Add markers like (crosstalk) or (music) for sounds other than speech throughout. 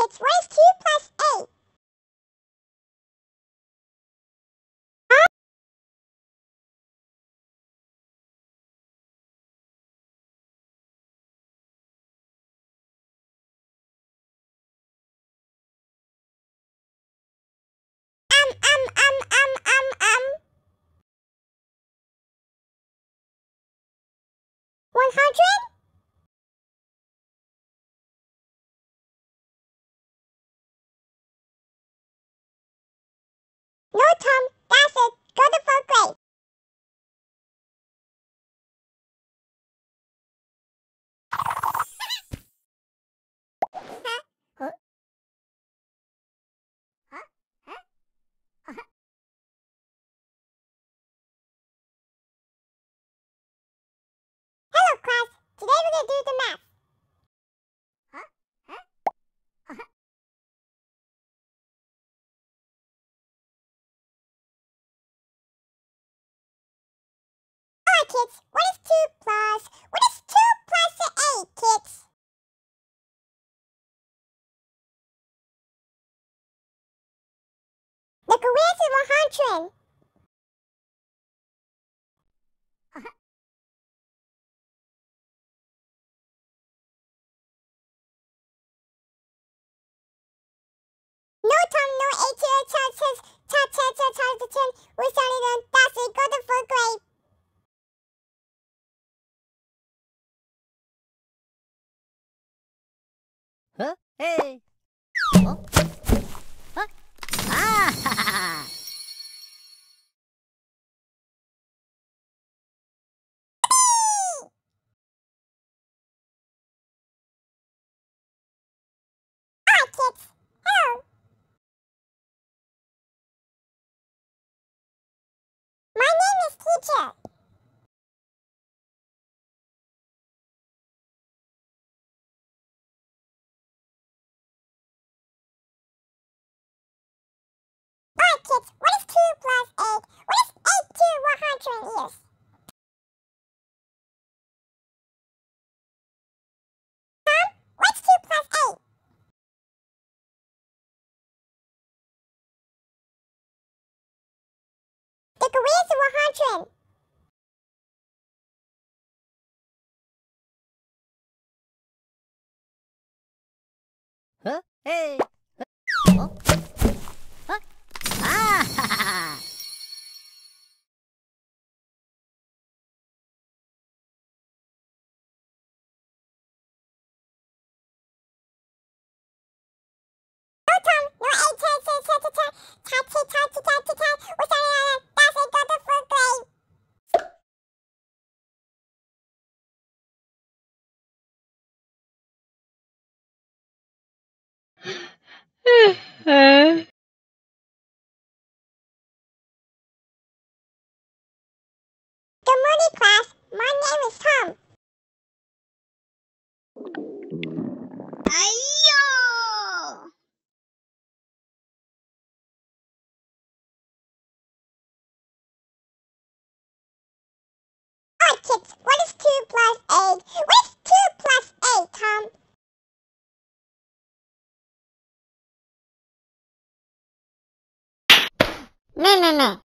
kids, what is 2 plus 8? Um, um, um, um, um, um. 100? No, Tom, that's it. Go to fourth grade. Hello, class. Today we're going to do the math. Kids. What is 2 plus? What is 2 plus 8, kids? Look, where's the 100? autumn new eighteen churches churches churches we celebrate that's a good for grade. Huh? Hey. Oh. Huh? Ah. (laughs) Alright, kids. What is 2 plus 8? What is 8 to 100 years? with 100. Huh? Hey! Kids. What is 2 plus 8? What is 2 plus 8, Tom? No, no. No,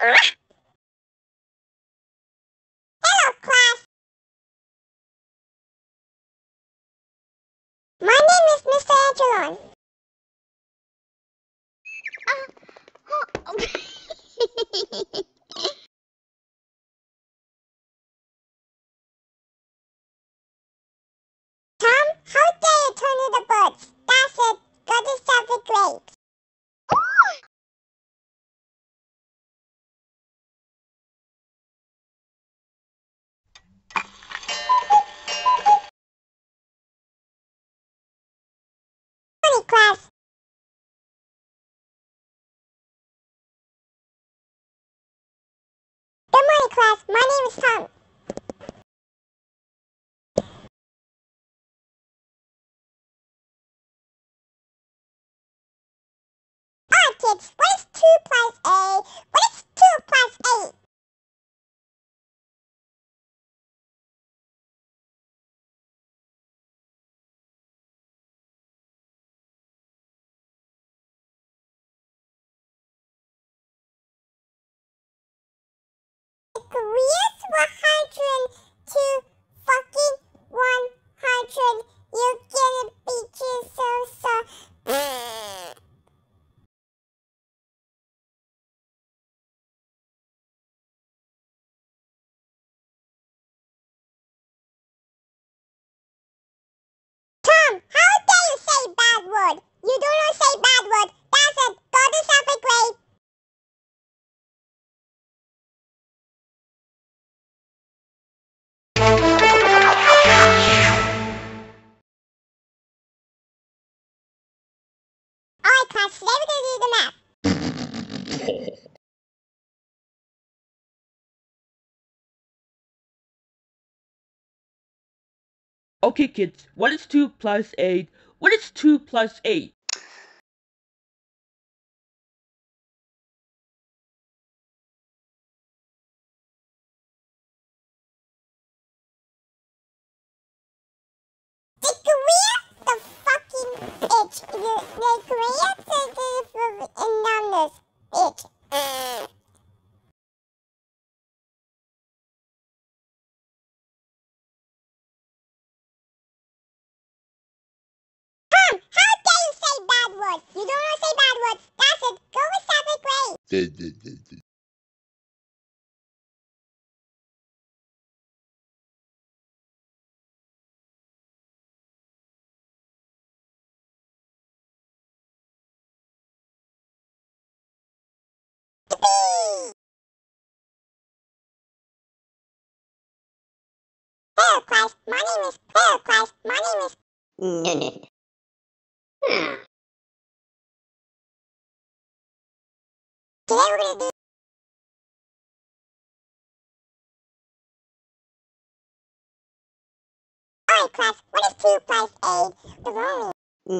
Hello, class. My name is Mr. Angelon. Uh, oh. (laughs) class. My name is Tom. Alright kids, what is 2 plus A? Agrees 100 to Okay, kids, what is 2 plus 8? What is 2 plus 8? The career, the. The, the, the, numbers. Itch. (laughs) words? You don't want to say bad words. That's it. Go with seventh grade. Yippee! Hello, class. My name is. Hello, class. My name is. (laughs) Hmm. Today we're gonna do. Alright, class. What is two plus eight? The wrong. Hmm.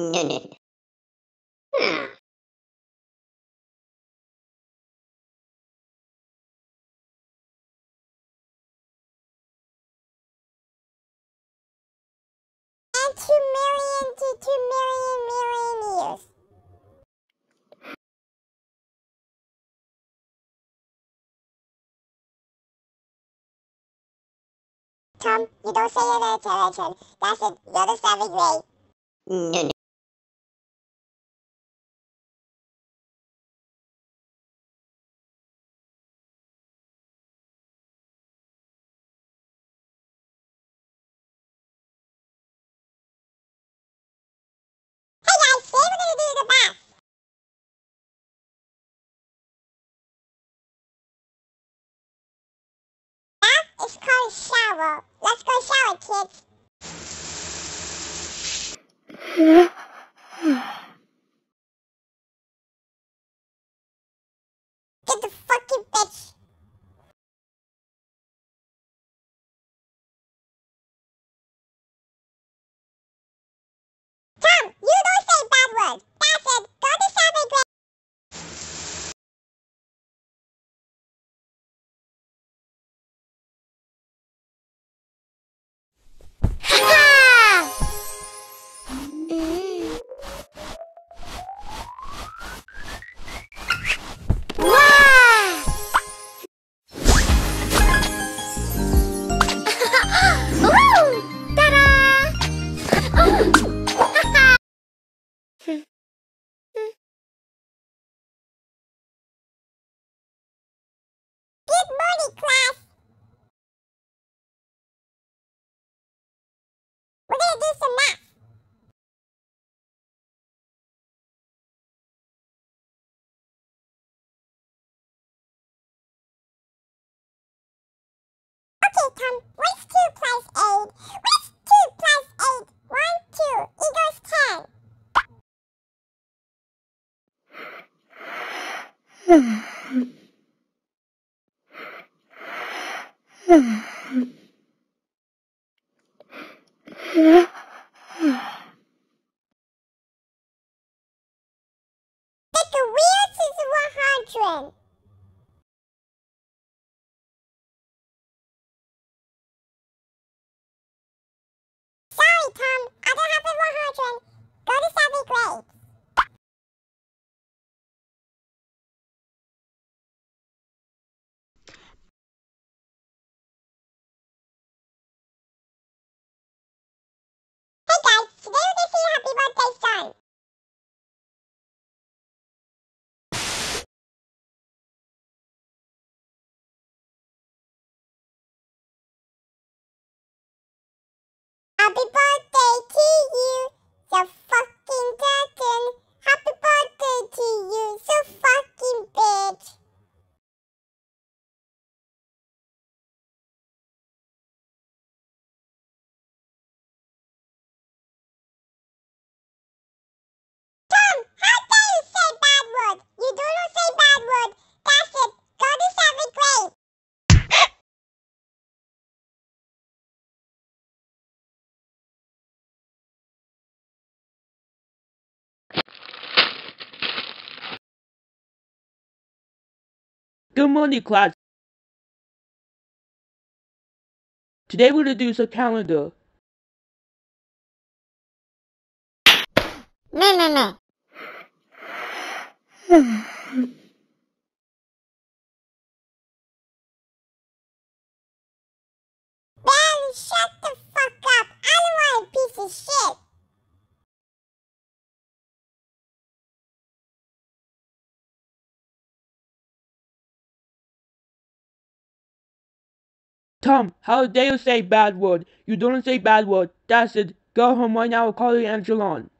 And two million to two million million years. Tom, you don't say it at a turn. That's it. You're the seventh grade. Mm, hey guys, today we're gonna do the bath. Bath is called shower. Kids. come Good morning class. Today we're going to do some calendar. No, no, no. Ben, shut the fuck up. I don't want a piece of shit. Tom, how dare you say bad word? You don't say bad word. That's it. Go home right now will call the Angelon.